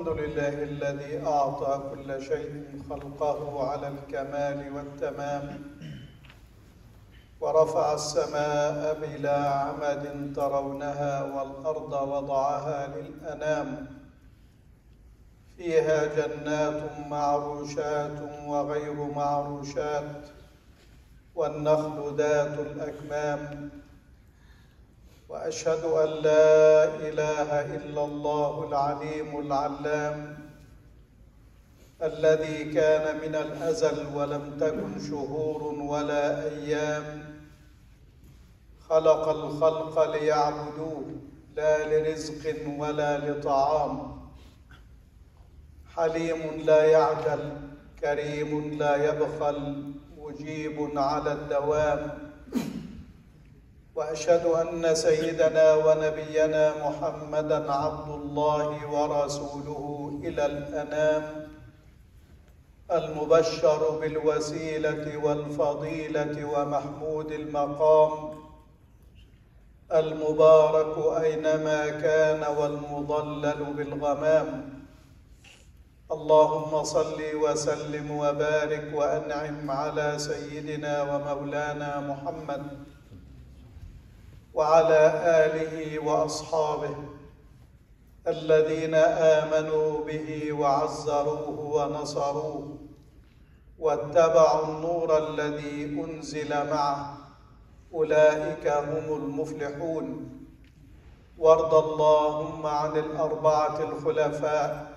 الحمد لله الذي أعطى كل شيء خلقه على الكمال والتمام ورفع السماء بلا عمد ترونها والأرض وضعها للأنام. فيها جنات معروشات وغير معروشات والنخل ذات الأكمام. وأشهد أن لا إله إلا الله العليم العلام الذي كان من الأزل ولم تكن شهور ولا أيام. خلق الخلق ليعبدوه لا لرزق ولا لطعام. حليم لا يعجل كريم لا يبخل مجيب على الدوام. وأشهد أن سيدنا ونبينا محمدا عبد الله ورسوله إلى الأنام المبشر بالوسيلة والفضيلة ومحمود المقام المبارك أينما كان والمضلل بالغمام. اللهم صل وسلم وبارك وأنعم على سيدنا ومولانا محمد. وعلى آله وأصحابه الذين آمنوا به وعزروه ونصروه واتبعوا النور الذي أنزل معه أولئك هم المفلحون وارض اللهم عن الأربعة الخلفاء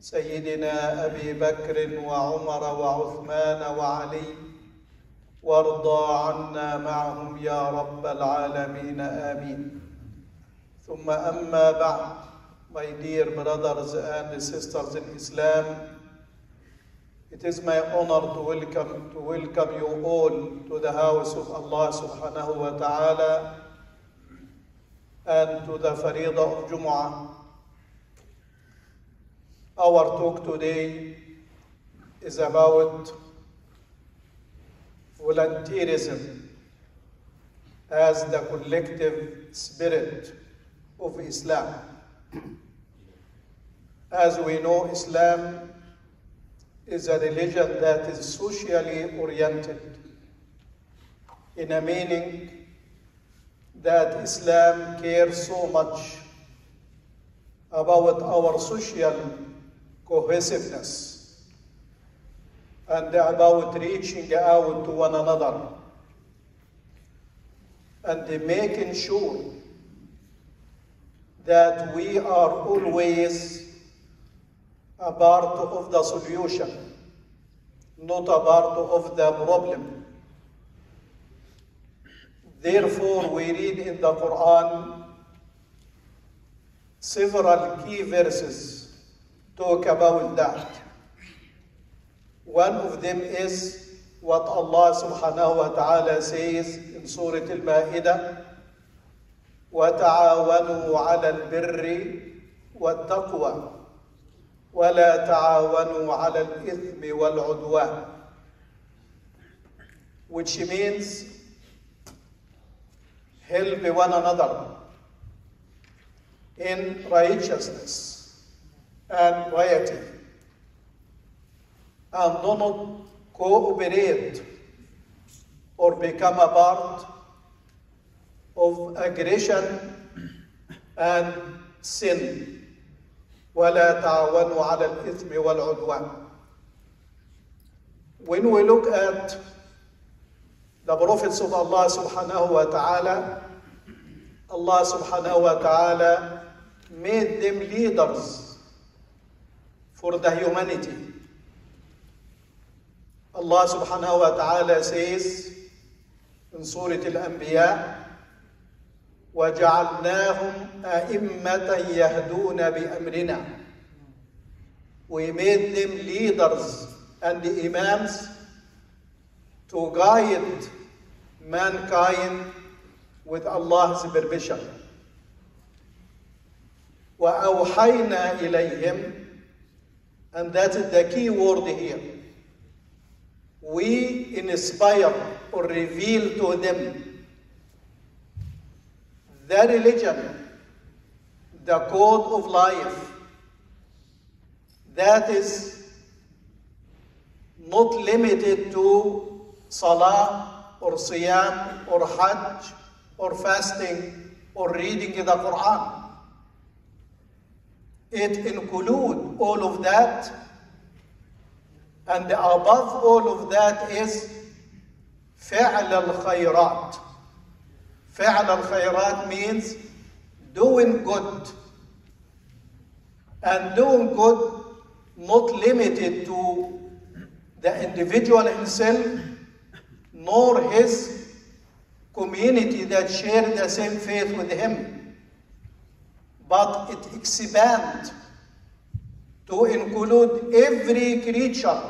سيدنا أبي بكر وعمر وعثمان وعلي وارضى عنا معهم يا رب العالمين آمين ثم أما بعد my dear brothers and sisters in Islam it is my honor to welcome to welcome you all to the house of Allah subhanahu wa ta'ala and to the Faridah of Jumu'ah our talk today is about volunteerism as the collective spirit of Islam. As we know, Islam is a religion that is socially oriented in a meaning that Islam cares so much about our social cohesiveness and about reaching out to one another and making sure that we are always a part of the solution, not a part of the problem. Therefore, we read in the Quran several key verses talk about that. One of them is what Allah subhanahu wa ta'ala says in Surah Al-Ma'idah, وَتَعَاوَنُوا عَلَى الْبِرِّ وَالتَّقْوَى وَلَا تَعَاوَنُوا عَلَى الْإِثْمِ وَالْعُدْوَانِ Which means help one another in righteousness and piety and do not cooperate or become a part of aggression and sin ولا تعاونوا على الإثم والعدوان When we look at the prophets of Allah subhanahu wa ta'ala, Allah subhanahu wa ta'ala made them leaders for the humanity. Allah subhanahu wa ta'ala says in Surah Al-Anbiya, وَجَعَلْنَاهُمْ أَئِمَّةً يَهْدُونَ بِأَمْرِنَا We made them leaders and imams to guide mankind with Allah's permission. وأوحينا إليهم and that is the key word here. We inspire or reveal to them the religion, the code of life that is not limited to salah or siyam or hajj or fasting or reading the Quran. It includes all of that, and above all of that is فعل الخيرات. فعل الخيرات means doing good. And doing good not limited to the individual himself nor his community that share the same faith with him but it expands to include every creature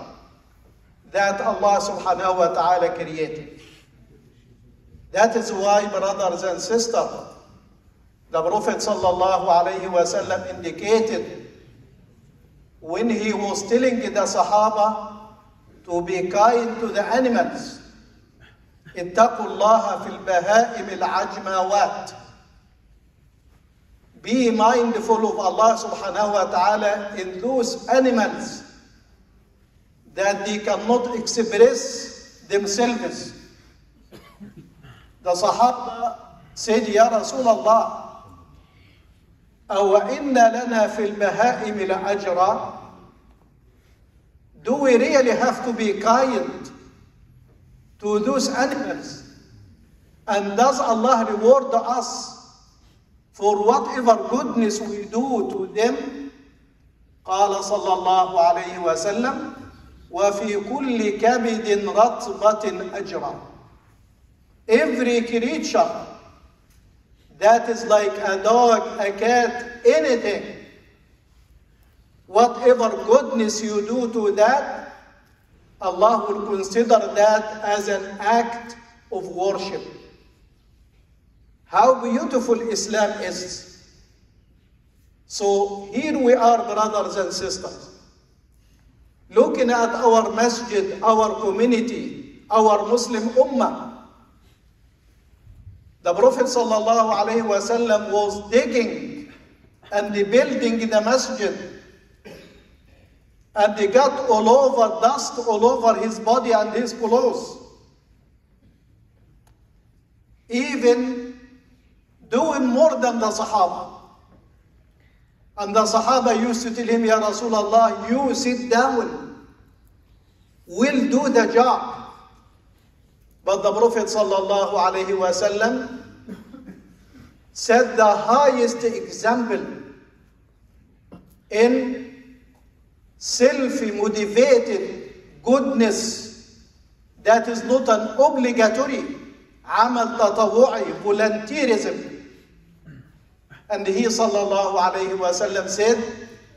that Allah subhanahu wa ta'ala created. That is why, brothers and sisters, the Prophet sallallahu alayhi wa sallam indicated when he was telling the Sahaba to be kind to the animals. اتقوا الله في البهائم العجماوات be mindful of Allah subhanahu wa ta'ala in those animals that they cannot express themselves. The Sahaba said, Ya Rasulullah, أو إن لنا في البهائم لأجرا Do we really have to be kind to those animals? And does Allah reward us for whatever goodness we do to them قال صلى الله عليه وسلم وفي كل كبد رطبة أجرا Every creature that is like a dog, a cat, anything, whatever goodness you do to that, Allah will consider that as an act of worship. How beautiful Islam is. So here we are, brothers and sisters, looking at our masjid, our community, our Muslim ummah. The Prophet ﷺ was digging and building the masjid. And they got all over dust all over his body and his clothes. Even doing more than the Sahaba. And the Sahaba used to tell him, Ya Rasulullah, you sit down. We'll do the job. But the Prophet sallallahu alayhi wasallam set the highest example in self-motivated goodness that is not an obligatory عمل تطوعي volunteerism and he sallallahu alayhi wasallam said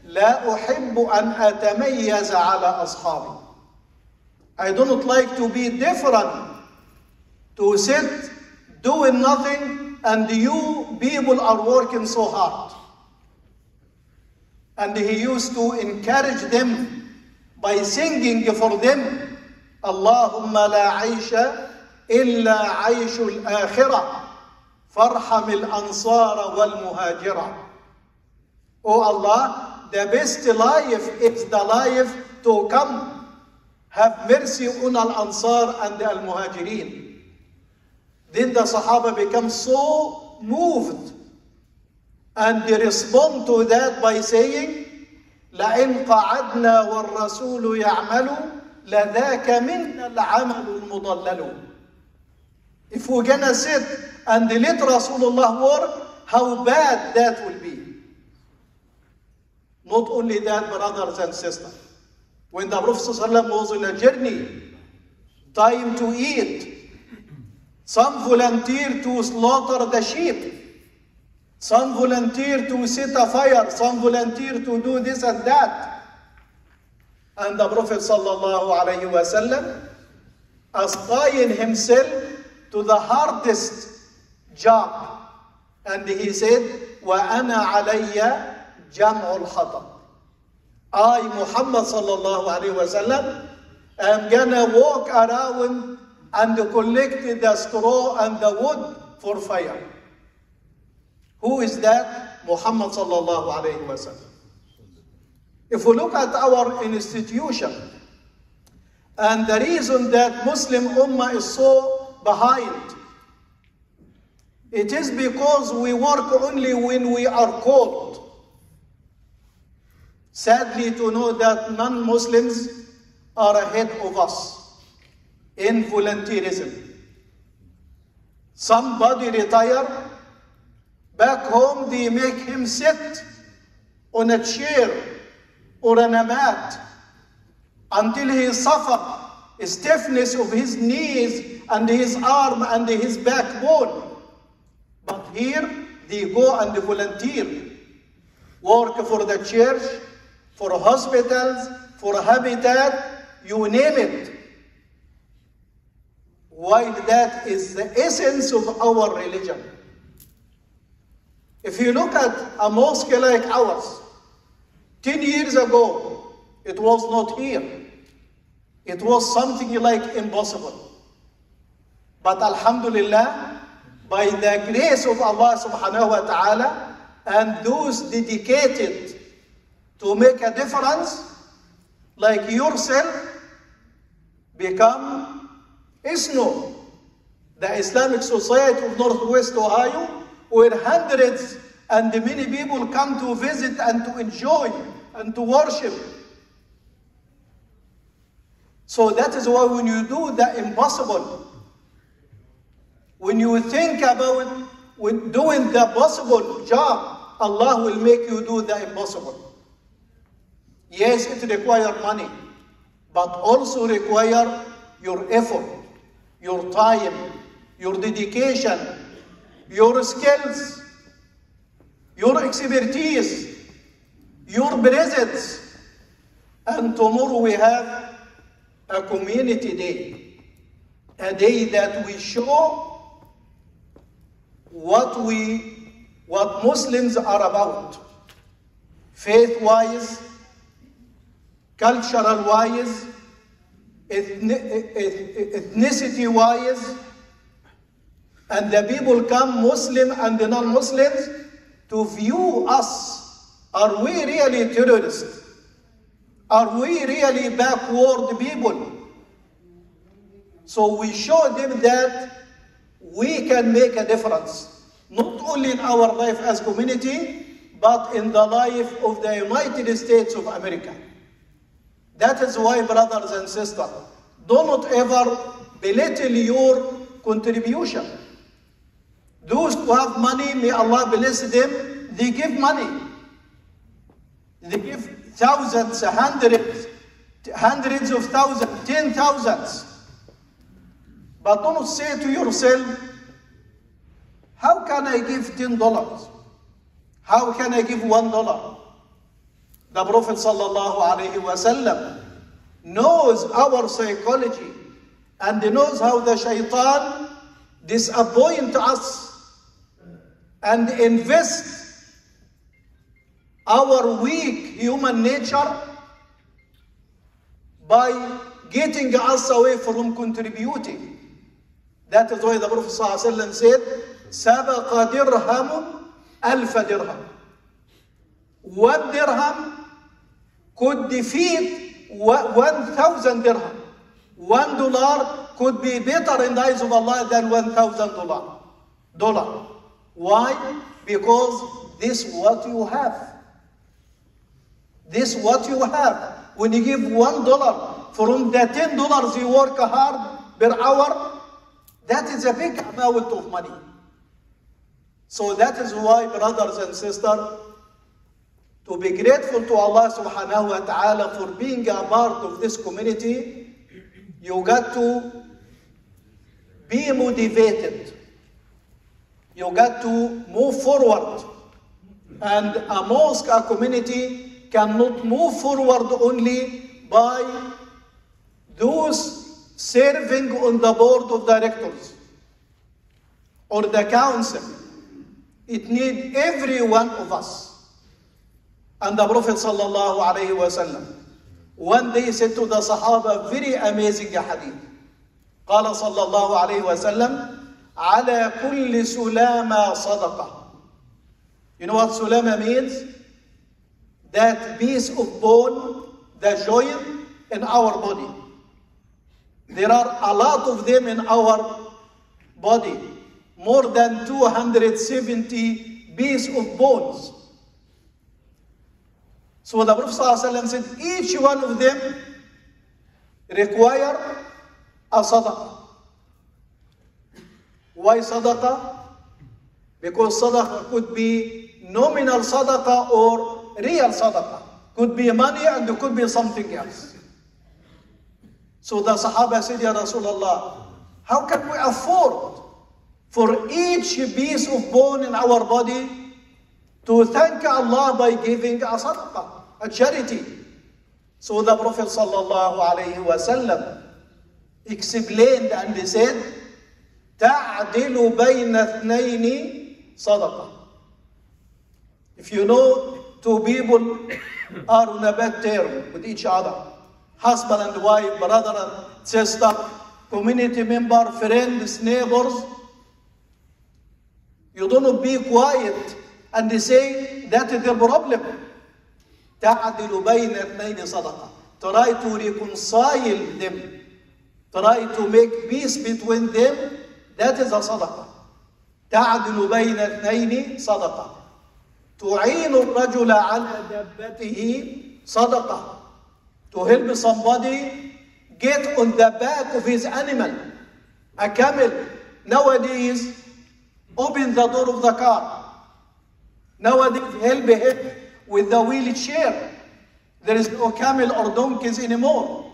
لا أحب أن أتميز على أصحابي I do not like to be different to sit doing nothing and you people are working so hard and he used to encourage them by singing for them اللهم لا عيش إلا عيش الآخرة فارحم الأنصار والمهاجرة Oh Allah, the best life is the life to come. Have mercy on Al-Ansar and the Al-Muhajirin. Then the Sahaba become so moved and they respond to that by saying لئن قعدنا والرسول يعمل لذاك منا العمل المضلل If we're gonna sit and let Rasulullah work, how bad that will be. Not only that, brothers and sisters. When the Prophet ﷺ was on a journey, time to eat, some volunteer to slaughter the sheep. Some volunteer to set a fire. Some volunteer to do this and that. and the Prophet wasallam assigned himself to the hardest job. And he said, وَأَنَا عَلَيَّ جَمْعُ الْخَطَبِ I, Muhammad sallallahu alayhi wasallam, am gonna walk around and collect the straw and the wood for fire. Who is that? Muhammad sallallahu alayhi wasallam. If we look at our institution, and the reason that Muslim Ummah is so behind, it is because we work only when we are called. Sadly, to know that non Muslims are ahead of us in volunteerism. Somebody retire, back home they make him sit on a chair or on a mat until he suffer stiffness of his knees and his arm and his backbone. But here they go and volunteer, work for the church, for hospitals, for habitat, you name it. While that is the essence of our religion. If you look at a mosque like ours, 10 years ago, it was not here. It was something like impossible. But Alhamdulillah, by the grace of Allah subhanahu wa ta'ala and those dedicated to make a difference, like yourself, become ISNO, the Islamic Society of Northwest Ohio, where hundreds and many people come to visit and to enjoy and to worship. So that is why when you do the impossible, when you think about doing the possible job, Allah will make you do the impossible. Yes, it requires money, but also require your effort, your time, your dedication, your skills, your expertise, your presence. And tomorrow we have a community day, a day that we show what we what Muslims are about, faith-wise, cultural-wise, eh, eh, ethnicity-wise, and the people come, Muslim and the non-Muslims, to view us. Are we really terrorists? Are we really backward people? So we show them that we can make a difference, not only in our life as community, but in the life of the United States of America. That is why, brothers and sisters, do not ever belittle your contribution. Those who have money, may Allah bless them, they give money. They give thousands, hundreds, hundreds of thousands, ten thousands. But don't say to yourself, how can I give ten dollars? How can I give one dollar? The Prophet wasallam knows our psychology and knows how the shaitan disappoint us and invest our weak human nature by getting us away from contributing. That is why the Prophet ﷺ said, سبق درهم ألف درهم. Dirham could defeat one thousand dirham. One dollar could be better in the eyes of Allah than one thousand dollar. Dollar. Why? Because this what you have. This what you have. When you give one dollar from the ten dollars you work hard per hour, that is a big amount of money. So that is why, brothers and sisters, to be grateful to Allah subhanahu wa ta'ala for being a part of this community, you got to be motivated. You got to move forward. And a mosque, a community, cannot move forward only by those serving on the board of directors or the council. It needs every one of us. And the Prophet sallallahu alayhi wasallam one day said to the Sahaba very amazing hadith. قال صلى الله عليه وسلم على كل سلامة صدقة. You know what sulama means? That piece of bone, the joint in our body. There are a lot of them in our body. More than 270 pieces of bones. So the Prophet ﷺ said each one of them require a sadaqah. Why sadaqah? Because sadaqah could be nominal sadaqah or real sadaqah. Could be money and could be something else. So the Sahaba said, Ya Rasulullah, how can we afford for each piece of bone in our body to thank Allah by giving a sadaqah, a charity? So the Prophet sallallahu alayhi wasallam explained and he said, تعدل بين اثنين صدقة. If you know two people are on a bad term with each other, husband and wife, brother and sister, community member, friends, neighbors, you don't be quiet and say that is the problem. تعدل بين اثنين صدقة. Try to reconcile them. Try to make peace between them. That is a صدقة. تعدل بين اثنين صدقة. تعين الرجل على دابته صدقة. To help somebody get on the back of his animal. A camel nowadays open the door of the car. Nowadays help him with the wheelchair. There is no camel or donkeys anymore.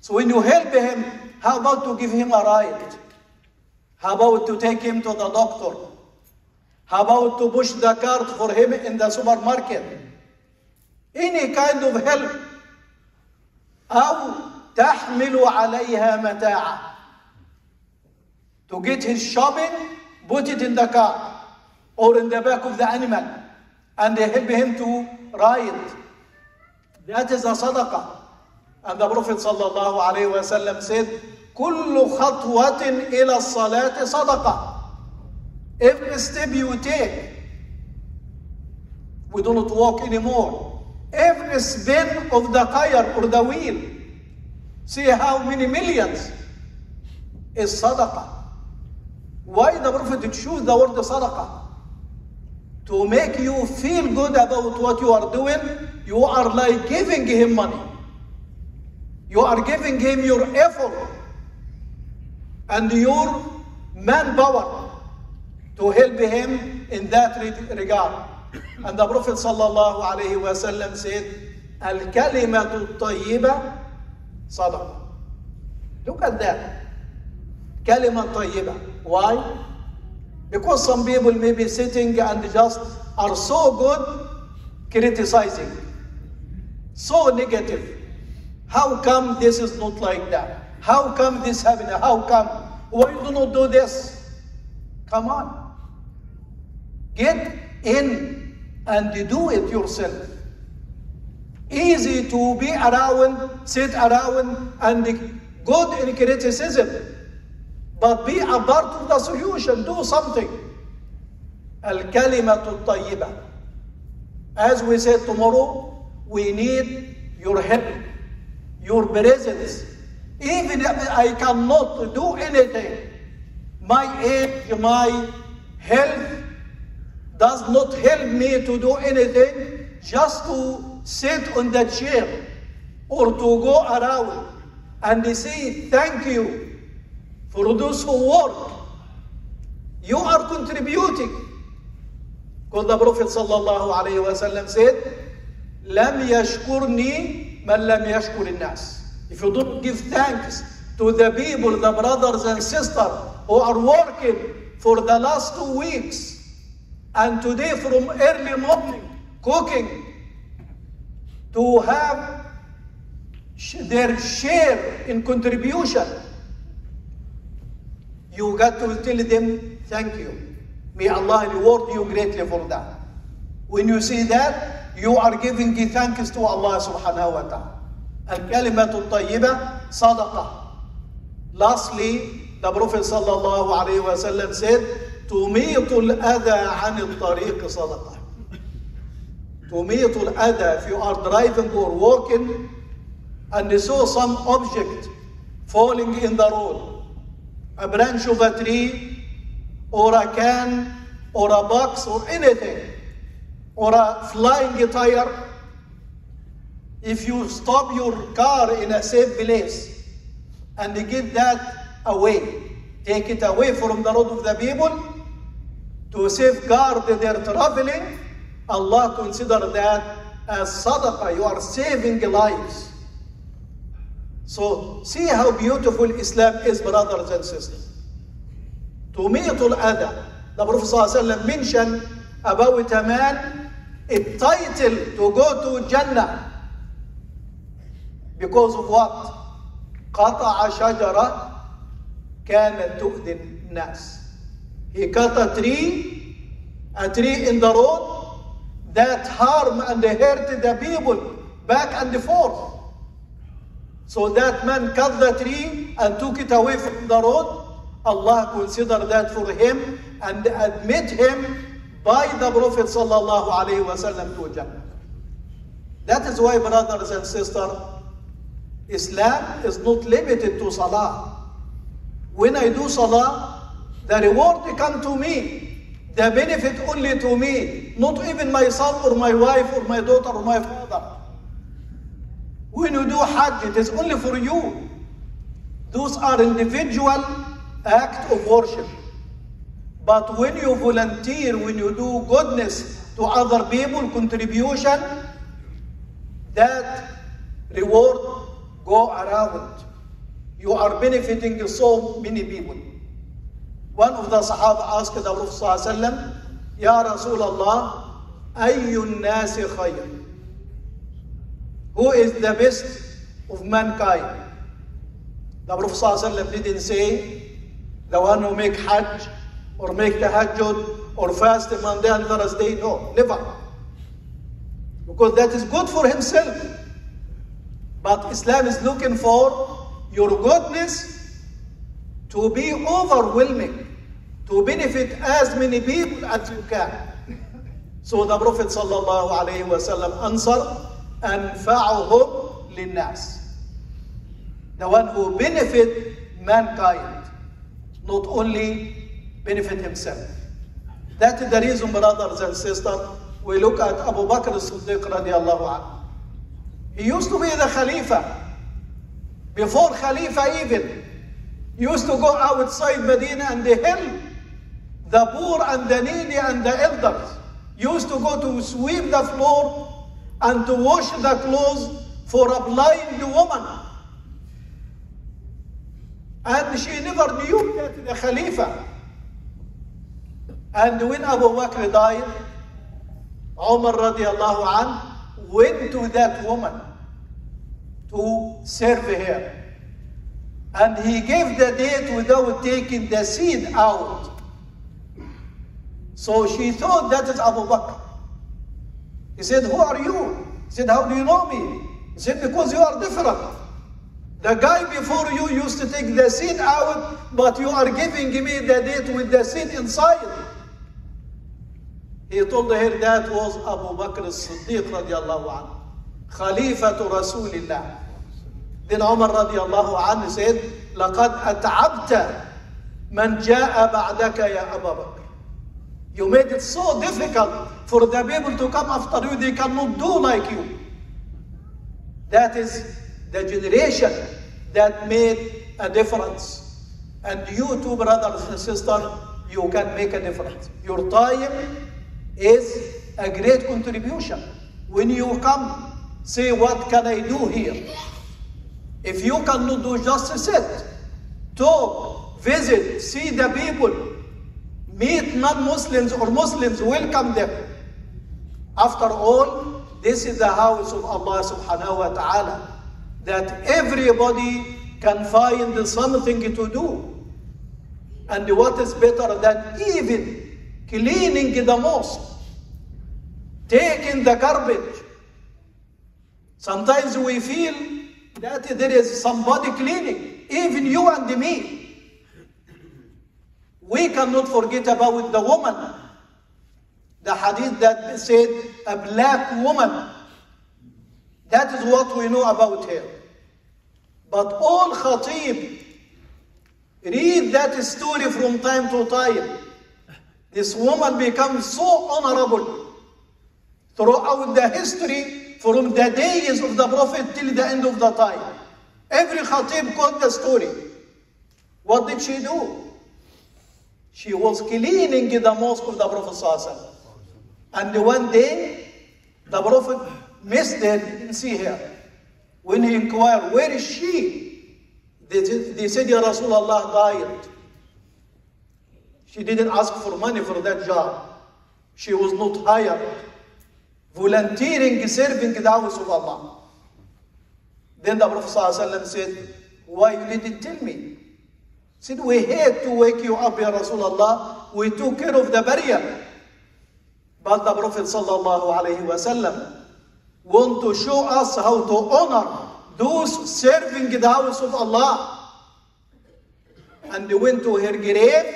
So when you help him, how about to give him a ride? How about to take him to the doctor? How about to push the cart for him in the supermarket? Any kind of help. أو تحمل عليها متاعا. To get his shopping, put it in the car or in the back of the animal and help him to ride. That is a sadaqah. And the Prophet sallallahu alayhi wa sallam said, كل خطوة إلى الصلاة صدقة. Every step you take, we do not walk anymore. Every spin of the tire or the wheel, see how many millions is sadaqah. Why the Prophet choose the word sadaqah? To make you feel good about what you are doing, you are like giving him money. You are giving him your effort and your manpower to help him in that regard. And the Prophet sallallahu alayhi wa sallam said, Al-kalimatu tayyiba. Look at that. Kalima tayyiba. Why? Because some people may be sitting and just are so good criticizing, so negative. How come this is not like that? How come this happened? How come? Why do not do this? Come on. Get in and do it yourself. Easy to be around, sit around and good in criticism. But be a part of the solution. Do something. Al-kalimatu tayyiba. As we said tomorrow, we need your help, your presence. Even if I cannot do anything, my age, my health does not help me to do anything, just to sit on the chair or to go around and say thank you for those who work. You are contributing. Because the Prophet sallallahu alayhi wa sallam said, لم يشكرني من لم يشكر الناس. If you don't give thanks to the people, the brothers and sisters who are working for the last two weeks, and today from early morning cooking to have sh- their share in contribution. You got to tell them, thank you. May Allah reward you greatly for that. When you see that, you are giving the thanks to Allah subhanahu wa ta'ala. الكلمة الطيبة صدقة. Lastly, the Prophet sallallahu alayhi wa sallam said, تميط الأذى عن الطريق صدقة. تميط الأذى if you are driving or walking and you saw some object falling in the road, a branch of a tree or a can or a box or anything or a flying tire, if you stop your car in a safe place and you get that away, take it away from the road of the people to safeguard their traveling, Allah consider that as sadaqah. You are saving lives. So see how beautiful Islam is, brothers and sisters. تميط الأذى. The Prophet ﷺ mentioned about a man a title to go to Jannah because of what? قطع شجرة كانت تؤذي الناس. He cut a tree, a tree in the road that harm and hurt the people back and forth. So that man cut the tree and took it away from the road. Allah consider that for him and admit him by the Prophet sallallahu alaihi wasallam to Jannah. That is why, brothers and sisters, Islam is not limited to Salah. When I do Salah, the reward come to me, the benefit only to me, not even my son or my wife or my daughter or my father. When you do Hajj, it is only for you. Those are individual act of worship. But when you volunteer, when you do goodness to other people, contribution, that reward go around. You are benefiting so many people. One of the Sahaba asked the Prophet Ya Rasulullah, ayyun nasi khayr? Who is the best of mankind? The Prophet ﷺ didn't say the one who make Hajj or make tahajjud or fast Monday and Thursday. No, never. Because that is good for himself. But Islam is looking for your goodness to be overwhelming, to benefit as many people as you can. So the Prophet sallallahu alaihi wasallam answered, "Anfa'uhum linnas." The one who benefit mankind, not only benefit himself. That is the reason, brothers and sisters, we look at Abu Bakr as-Siddiq radiallahu anhu. He used to be the Khalifa. Before Khalifa even, he used to go outside Medina and the help the poor and the needy and the elders. Used to go to sweep the floor and to wash the clothes for a blind woman. And she never knew that the Khalifa. And when Abu Bakr died, Umar radiallahu anh went to that woman to serve her. And he gave the date without taking the seed out. So she thought that is Abu Bakr. He said, Who are you? He said, How do you know me? He said, Because you are different. The guy before you used to take the seed out, but you are giving me the date with the seed inside. He told her that was Abu Bakr as-Siddiq radiallahu anhu, Khalifatu Rasulillah. Then Umar radiallahu anhu said, لَقَدْ أَتْعَبْتَ مَنْ جَاءَ بَعْدَكَ يَا أَبَا بَكْرِ You made it so difficult for the people to come after you, they cannot do like you. That is the generation that made a difference. And you too, brothers and sisters, you can make a difference. Your time is a great contribution. When you come, say, What can I do here? If you cannot do just sit, talk, visit, see the people, meet non Muslims or Muslims, welcome them. After all, this is the house of Allah subhanahu wa ta'ala. that everybody can find something to do. And what is better than even cleaning the mosque, taking the garbage. Sometimes we feel that there is somebody cleaning, even you and me. We cannot forget about the woman. The hadith that said a black woman. That is what we know about her. But all khatib read that story from time to time. This woman becomes so honorable throughout the history from the days of the Prophet till the end of the time. Every khatib quote the story. What did she do? She was cleaning the mosque of the Prophet And one day, the Prophet missed her, didn't see her. When he inquired, where is she? They, they said, Ya Rasulullah died. She didn't ask for money for that job. She was not hired. Volunteering, serving the house of Allah. Then the Prophet said, Why you didn't tell me? Said, We had to wake you up, Ya Rasulullah. We took care of the burial. But the Prophet ﷺ want to show us how to honor those serving the house of Allah. And they went to her grave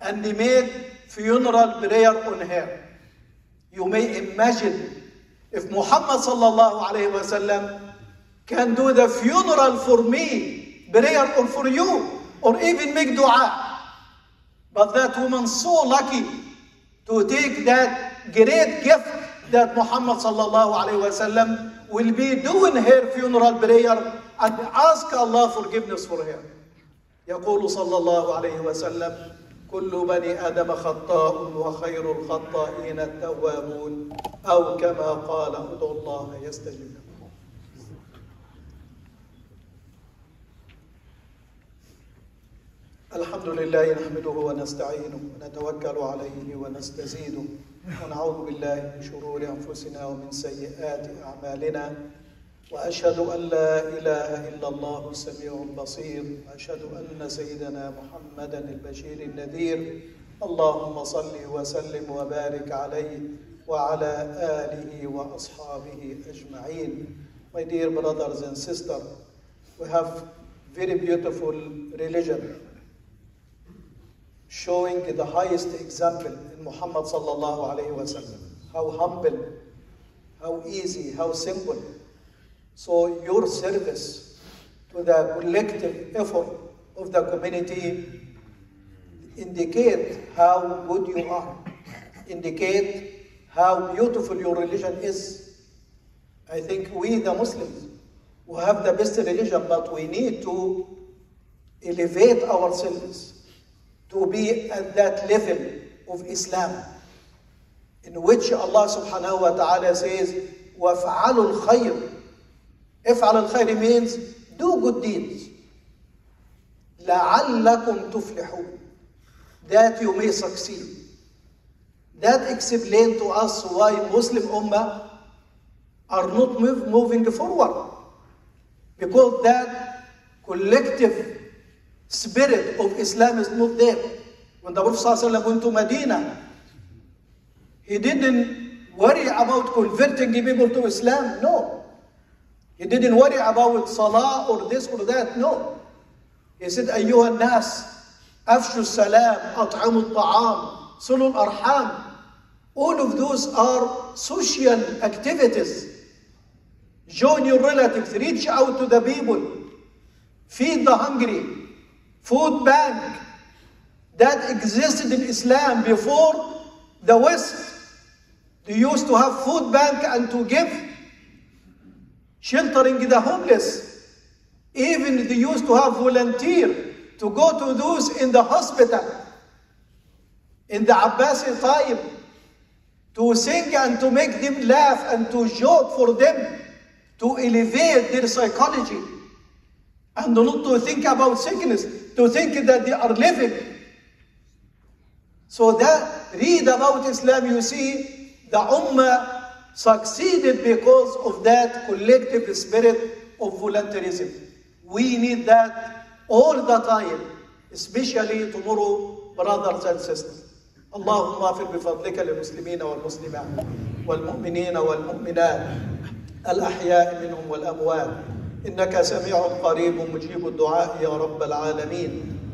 and they made funeral prayer on her. You may imagine if Muhammad sallallahu alayhi wasallam can do the funeral for me, prayer or for you, or even make dua. But that woman so lucky to take that great gift that Muhammad sallallahu alayhi wasallam will be doing her funeral prayer and ask Allah forgiveness for her. يقول صلى الله عليه وسلم كل بني آدم خطاء وخير الخطائين التوابون أو كما قال ادعوا الله يستجب الحمد لله نحمده ونستعينه ونتوكل عليه ونستزيده ونعوذ بالله من شرور أنفسنا ومن سيئات أعمالنا. وأشهد أن لا إله إلا الله السميع البصير وأشهد أن سيدنا محمدا البشير النذير. اللهم صل وسلم وبارك عليه وعلى آله وأصحابه أجمعين. My dear brothers and sisters, we have very beautiful religion. Showing the highest example in Muhammad sallallahu alayhi wa sallam. How humble, how easy, how simple. So your service to the collective effort of the community indicate how good you are, indicate how beautiful your religion is. I think we, the Muslims, who have the best religion, but we need to elevate ourselves to be at that level of Islam, in which Allah subhanahu wa ta'ala says, وَفْعَلُوا الْخَيْرِ افعل الخير means do good deeds. لَعَلَّكُمْ تُفْلِحُونَ That you may succeed. That explains to us why Muslim Ummah are not move, moving forward. Because that collective spirit of Islam is not there. When the Prophet ﷺ went to Medina, he didn't worry about converting people to Islam. No. He didn't worry about salah or this or that. No. He said, أيها الناس أفشوا السلام أطعموا الطعام صلوا الأرحام All of those are social activities. Join your relatives, reach out to the people, feed the hungry, food bank that existed in Islam before the West. They used to have food bank and to give sheltering the homeless. Even they used to have volunteer to go to those in the hospital in the Abbasi time to sing and to make them laugh and to joke for them to elevate their psychology and not to think about sickness, to think that they are living. So that read about Islam, you see the Ummah succeeded because of that collective spirit of voluntarism. We need that all the time, especially tomorrow, brothers and sisters. اللهم اغفر بفضلك للمسلمين والمسلمات والمؤمنين والمؤمنات الأحياء منهم والأموات إنك سميع قريب مجيب الدعاء يا رب العالمين.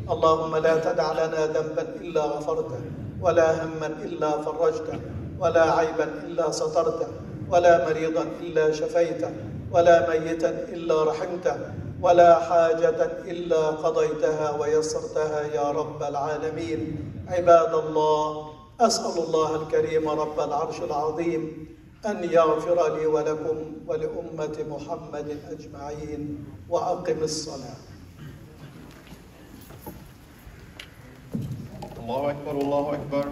اللهم لا تدع لنا ذنبا إلا غفرته ولا هما إلا فرجته ولا عيبا إلا سترته ولا مريضا إلا شفيته ولا ميتا إلا رحمته ولا حاجة إلا قضيتها ويسرتها يا رب العالمين. عباد الله أسأل الله الكريم رب العرش العظيم أن يغفر لي ولكم ولأمة محمد أجمعين وأقم الصلاة. الله أكبر الله أكبر.